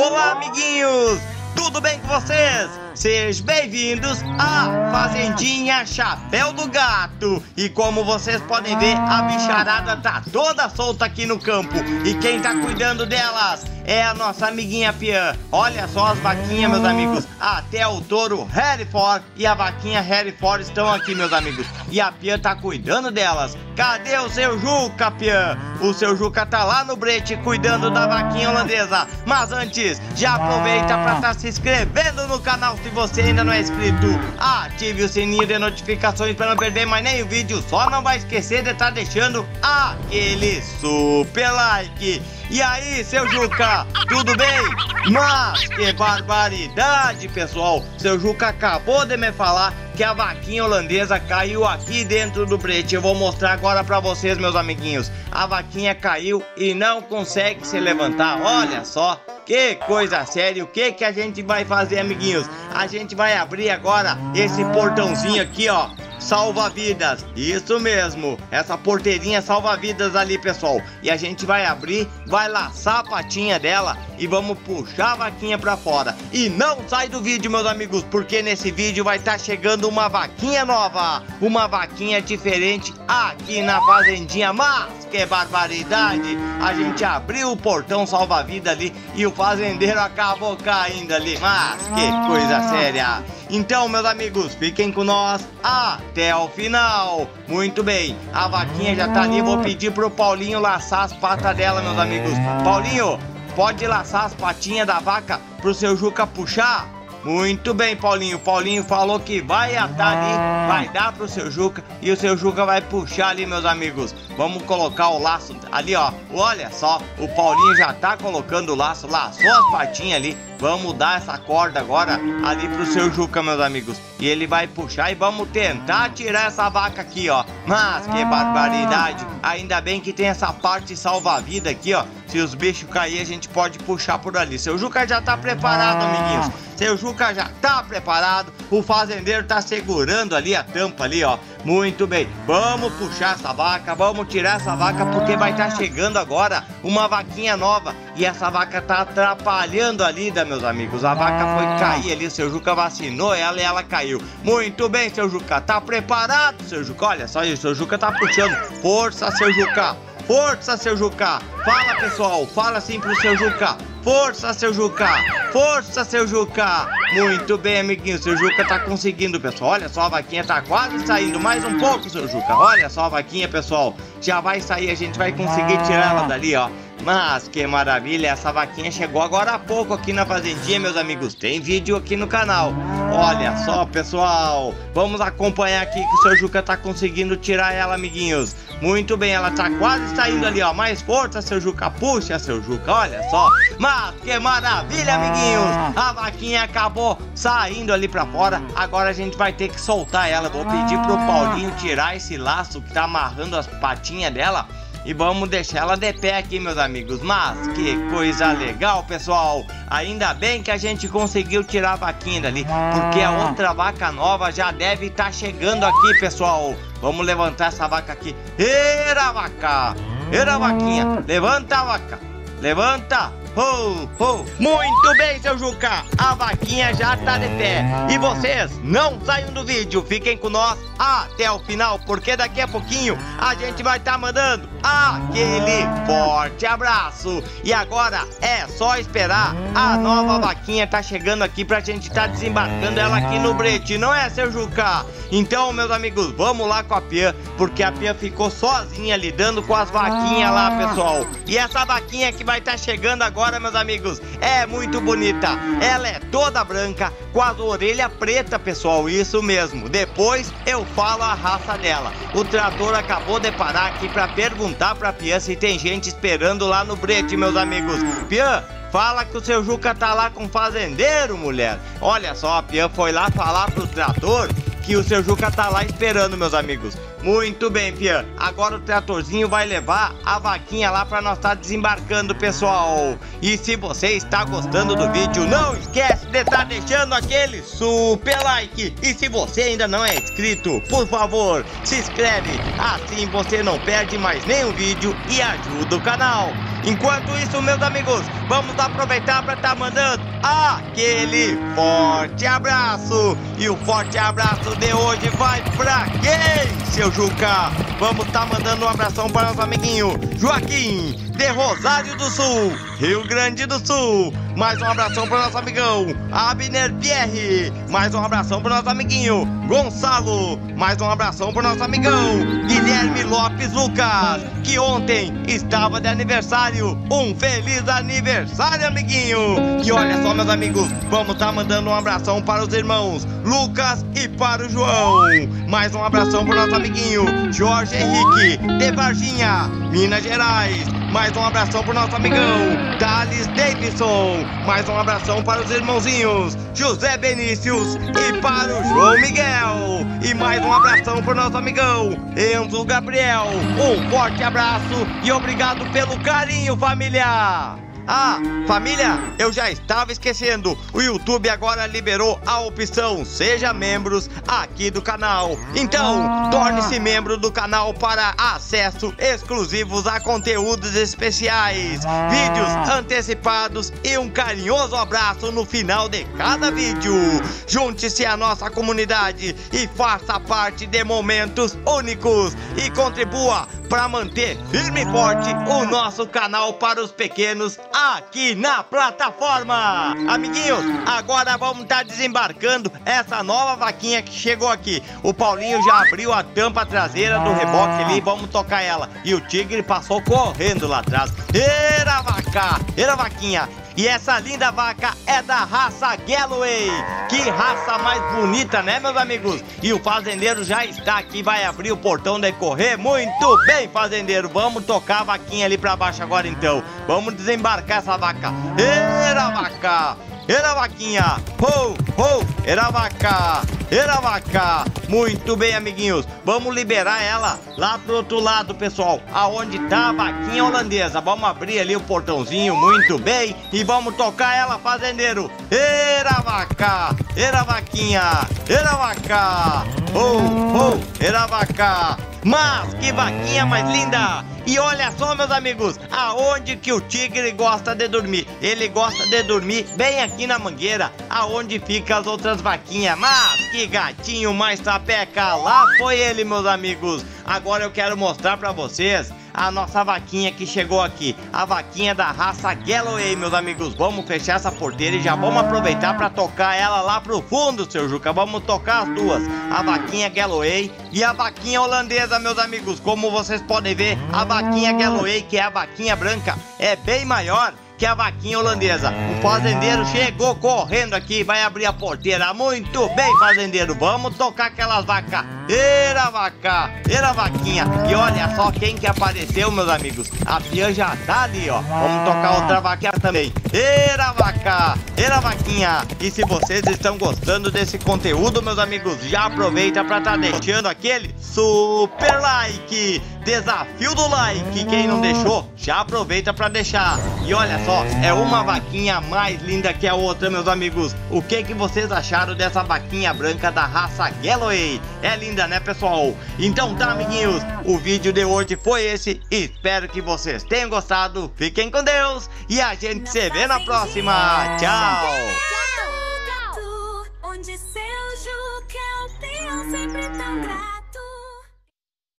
Olá, amiguinhos! Tudo bem com vocês? Sejam bem-vindos à Fazendinha Chapéu do Gato. E como vocês podem ver, a bicharada tá toda solta aqui no campo. E quem tá cuidando delas é a nossa amiguinha Pian. Olha só as vaquinhas, meus amigos. Até o touro Hereford e a vaquinha Hereford estão aqui, meus amigos. E a Pian tá cuidando delas. Cadê o seu Juca, Pian? O seu Juca tá lá no brete cuidando da vaquinha holandesa. Mas antes, já aproveita para estar tá se inscrevendo no canal se você ainda não é inscrito. Ative o sininho de notificações para não perder mais nenhum vídeo. Só não vai esquecer de estar tá deixando aquele super like. E aí, seu Juca, tudo bem? Mas que barbaridade, pessoal! Seu Juca acabou de me falar que a vaquinha holandesa caiu aqui dentro do brete. Eu vou mostrar agora para vocês, meus amiguinhos. A vaquinha caiu e não consegue se levantar. Olha só, que coisa séria. O que que a gente vai fazer, amiguinhos? A gente vai abrir agora esse portãozinho aqui, ó salva-vidas. Isso mesmo, essa porteirinha salva-vidas ali, pessoal. E a gente vai abrir, vai laçar a patinha dela e vamos puxar a vaquinha pra fora. E não sai do vídeo, meus amigos, porque nesse vídeo vai estar tá chegando uma vaquinha nova, uma vaquinha diferente aqui na Fazendinha. Mas que barbaridade! A gente abriu o portão salva-vida ali e o fazendeiro acabou caindo ali. Mas que coisa séria! Então, meus amigos, fiquem com nós até o final. Muito bem, a vaquinha já tá ali. Vou pedir pro Paulinho laçar as patas dela, meus amigos. Paulinho, pode laçar as patinhas da vaca pro seu Juca puxar? Muito bem, Paulinho. Paulinho falou que vai atar ali, vai dar pro seu Juca e o seu Juca vai puxar ali, meus amigos. Vamos colocar o laço ali, ó. Olha só, o Paulinho já tá colocando o laço, laçou as patinhas ali. Vamos dar essa corda agora ali pro seu Juca, meus amigos. E ele vai puxar e vamos tentar tirar essa vaca aqui, ó. Mas que barbaridade. Ainda bem que tem essa parte salva-vida aqui, ó. Se os bichos cair, a gente pode puxar por ali. Seu Juca já tá preparado, amiguinhos. Seu Juca já tá preparado. O fazendeiro tá segurando ali a tampa ali, ó. Muito bem. Vamos puxar essa vaca, vamos tirar essa vaca porque vai estar tá chegando agora uma vaquinha nova. E essa vaca tá atrapalhando a lida, meus amigos. A vaca foi cair ali, o seu Juca vacinou ela e ela caiu. Muito bem, seu Juca. Tá preparado, seu Juca? Olha só isso, seu Juca tá puxando. Força, seu Juca. Força, seu Juca! Fala, pessoal! Fala assim pro seu Juca! Força, seu Juca! Força, seu Juca! Muito bem, amiguinho. Seu Juca tá conseguindo, pessoal. Olha só, a vaquinha tá quase saindo. Mais um pouco, seu Juca. Olha só a vaquinha, pessoal. Já vai sair, a gente vai conseguir tirar ela dali, ó. Mas que maravilha, essa vaquinha chegou agora há pouco aqui na fazendinha, meus amigos. Tem vídeo aqui no canal. Olha só, pessoal. Vamos acompanhar aqui que o seu Juca tá conseguindo tirar ela, amiguinhos. Muito bem, ela tá quase saindo ali, ó. Mais força, seu Juca. Puxa, seu Juca. Olha só. Mas que maravilha, amiguinhos. A vaquinha acabou saindo ali pra fora. Agora a gente vai ter que soltar ela. Vou pedir pro Paulinho tirar esse laço que tá amarrando as patinhas dela e vamos deixar ela de pé aqui, meus amigos. Mas que coisa legal, pessoal. Ainda bem que a gente conseguiu tirar a vaquinha dali, porque a outra vaca nova já deve estar tá chegando aqui, pessoal. Vamos levantar essa vaca aqui. Era vaca! Era vaquinha! Levanta a vaca! Levanta! Ho, ho. Muito bem, seu Juca, a vaquinha já tá de pé. E vocês não saiam do vídeo, fiquem com nós até o final, porque daqui a pouquinho a gente vai estar tá mandando aquele forte abraço. E agora é só esperar a nova vaquinha tá chegando aqui pra gente tá desembarcando ela aqui no brete, não é, seu Juca? Então, meus amigos, vamos lá com a Pia, porque a Pia ficou sozinha lidando com as vaquinhas lá, pessoal. E essa vaquinha que vai estar tá chegando agora agora, meus amigos, é muito bonita. Ela é toda branca, com as orelhas preta, pessoal, isso mesmo. Depois eu falo a raça dela. O trator acabou de parar aqui para perguntar pra Pian se tem gente esperando lá no brete, meus amigos. Pian, Fala que o seu Juca tá lá com fazendeiro, mulher. Olha só, a Pian foi lá falar pro trator que o seu Juca tá lá esperando, meus amigos. Muito bem, Pian. Agora o tratorzinho vai levar a vaquinha lá para nós estar tá desembarcando, pessoal. E se você está gostando do vídeo, não esquece de estar tá deixando aquele super like. E se você ainda não é inscrito, por favor, se inscreve. Assim você não perde mais nenhum vídeo e ajuda o canal. Enquanto isso, meus amigos, vamos aproveitar para estar tá mandando aquele forte abraço. E o forte abraço de hoje vai para quem, seu Juca? Vamos estar tá mandando um abração para nosso amiguinho Joaquim de Rosário do Sul, Rio Grande do Sul. Mais um abração para nosso amigão Abner Pierre. Mais um abração para nosso amiguinho Gonçalo. Mais um abração para nosso amigão Guilherme Lopes Lucas, que ontem estava de aniversário. Um feliz aniversário, amiguinho. E olha só, meus amigos, vamos estar tá mandando um abração para os irmãos Lucas e para o João. Mais um abração para nosso amiguinho Jorge Henrique de Varginha, Minas Gerais. Mais um abração pro nosso amigão Thales Davidson. Mais um abração para os irmãozinhos José Benícius e para o João Miguel. E mais um abração pro nosso amigão Enzo Gabriel. Um forte abraço e obrigado pelo carinho, família. Ah, família, eu já estava esquecendo. O YouTube agora liberou a opção Seja Membros aqui do canal. Então, torne-se membro do canal para acesso exclusivos a conteúdos especiais, vídeos antecipados e um carinhoso abraço no final de cada vídeo. Junte-se à nossa comunidade e faça parte de momentos únicos e contribua para manter firme e forte o nosso canal para os pequenos aqui na plataforma. Amiguinhos, agora vamos estar tá desembarcando essa nova vaquinha que chegou aqui. O Paulinho já abriu a tampa traseira do reboque ali, vamos tocar ela. E o tigre passou correndo lá atrás. Era vaca, era vaquinha. E essa linda vaca é da raça Galloway. Que raça mais bonita, né, meus amigos? E o fazendeiro já está aqui, vai abrir o portão de correr. Muito bem, fazendeiro. Vamos tocar a vaquinha ali pra baixo agora, então. Vamos desembarcar essa vaca. Era vaca! Era vaquinha! Ho, ho! Era vaca! Era vaca! Muito bem, amiguinhos. Vamos liberar ela lá pro outro lado, pessoal. Aonde tá a vaquinha holandesa. Vamos abrir ali o portãozinho, muito bem. E vamos tocar ela, fazendeiro. Era vaca! Era vaquinha! Era vaca! Ho, ho! Era vaca! Mas que vaquinha mais linda! E olha só, meus amigos, aonde que o tigre gosta de dormir? Ele gosta de dormir bem aqui na mangueira, aonde fica as outras vaquinhas. Mas que gatinho mais sapeca! Lá foi ele, meus amigos. Agora eu quero mostrar pra vocês a nossa vaquinha que chegou aqui. A vaquinha da raça Galloway, meus amigos. Vamos fechar essa porteira e já vamos aproveitar para tocar ela lá pro fundo, seu Juca. Vamos tocar as duas. A vaquinha Galloway e a vaquinha holandesa, meus amigos. Como vocês podem ver, a vaquinha Galloway, que é a vaquinha branca, é bem maior que é a vaquinha holandesa. O fazendeiro chegou correndo aqui, vai abrir a porteira. Muito bem, fazendeiro, vamos tocar aquelas vacas. Era vaca, era vaquinha. E olha só quem que apareceu, meus amigos. A Pia já tá ali, ó. Vamos tocar outra vaquinha também. Era vaca, era vaquinha. E se vocês estão gostando desse conteúdo, meus amigos, já aproveita para tá deixando aquele super like. Desafio do like. Quem não deixou, já aproveita para deixar. E olha só, é uma vaquinha mais linda que a outra, meus amigos. O que que vocês acharam dessa vaquinha branca da raça Galloway? É linda, né, pessoal? Então tá, amiguinhos, o vídeo de hoje foi esse. Espero que vocês tenham gostado. Fiquem com Deus e a gente se vê na próxima. Tchau!